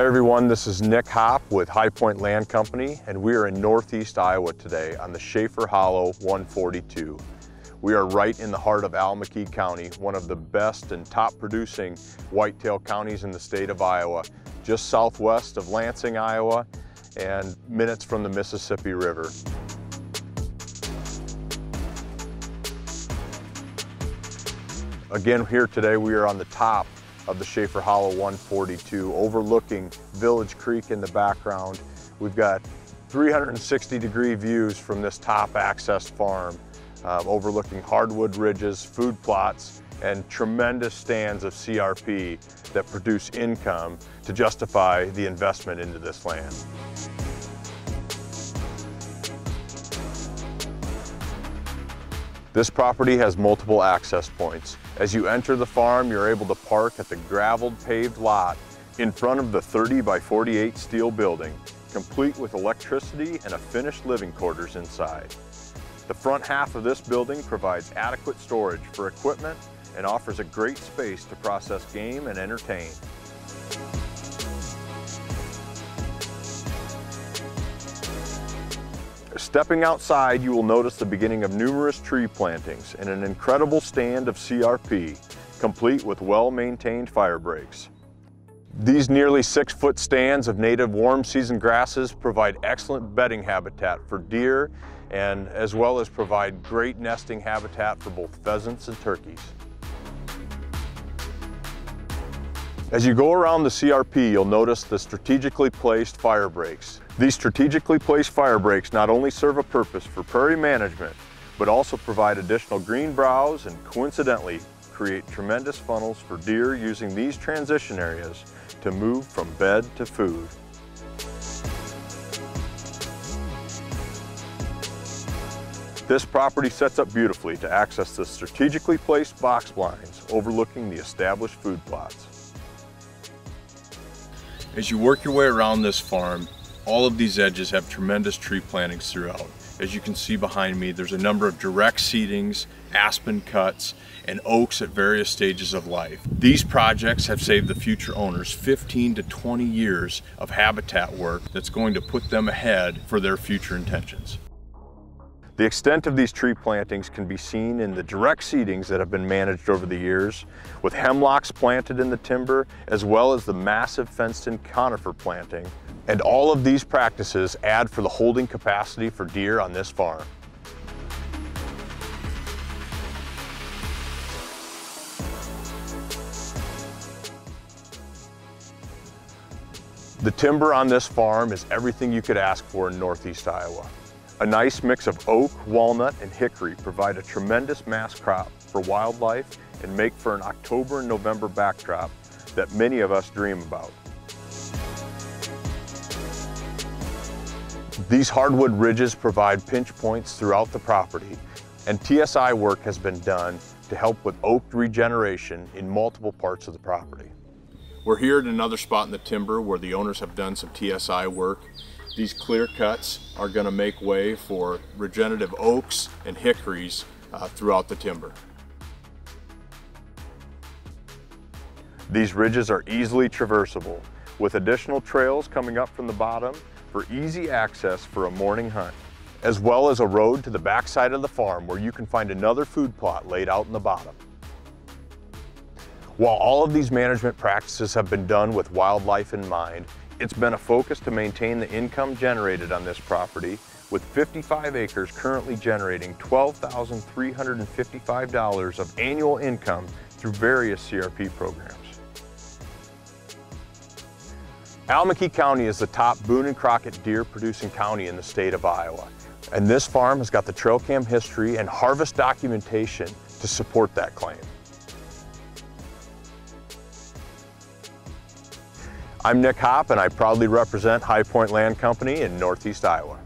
Hey everyone, this is Nick Hopp with High Point Land Company and we are in Northeast Iowa today on the Schaefer Hollow 142. We are right in the heart of Allamakee County, one of the best and top producing whitetail counties in the state of Iowa, just southwest of Lansing, Iowa, and minutes from the Mississippi River. Again, here today we are on the top of the Schaefer Hollow 142, overlooking Village Creek in the background. We've got 360 degree views from this top access farm, uh, overlooking hardwood ridges, food plots, and tremendous stands of CRP that produce income to justify the investment into this land. This property has multiple access points. As you enter the farm, you're able to park at the graveled paved lot in front of the 30 by 48 steel building, complete with electricity and a finished living quarters inside. The front half of this building provides adequate storage for equipment and offers a great space to process game and entertain. Stepping outside, you will notice the beginning of numerous tree plantings and an incredible stand of CRP, complete with well-maintained fire breaks. These nearly six foot stands of native warm season grasses provide excellent bedding habitat for deer and as well as provide great nesting habitat for both pheasants and turkeys. As you go around the CRP, you'll notice the strategically placed fire breaks. These strategically placed fire breaks not only serve a purpose for prairie management, but also provide additional green browse and coincidentally create tremendous funnels for deer using these transition areas to move from bed to food. This property sets up beautifully to access the strategically placed box blinds overlooking the established food plots. As you work your way around this farm, all of these edges have tremendous tree plantings throughout. As you can see behind me, there's a number of direct seedings, aspen cuts, and oaks at various stages of life. These projects have saved the future owners 15 to 20 years of habitat work that's going to put them ahead for their future intentions. The extent of these tree plantings can be seen in the direct seedings that have been managed over the years, with hemlocks planted in the timber, as well as the massive fenced-in conifer planting. And all of these practices add for the holding capacity for deer on this farm. The timber on this farm is everything you could ask for in Northeast Iowa. A nice mix of oak, walnut, and hickory provide a tremendous mast crop for wildlife and make for an October and November backdrop that many of us dream about. These hardwood ridges provide pinch points throughout the property, and TSI work has been done to help with oak regeneration in multiple parts of the property. We're here at another spot in the timber where the owners have done some TSI work these clear cuts are going to make way for regenerative oaks and hickories uh, throughout the timber. These ridges are easily traversable with additional trails coming up from the bottom for easy access for a morning hunt, as well as a road to the backside of the farm where you can find another food plot laid out in the bottom. While all of these management practices have been done with wildlife in mind, it's been a focus to maintain the income generated on this property with 55 acres currently generating $12,355 of annual income through various CRP programs. Allamakee County is the top Boone and Crockett deer producing county in the state of Iowa. And this farm has got the trail cam history and harvest documentation to support that claim. I'm Nick Hopp and I proudly represent High Point Land Company in Northeast Iowa.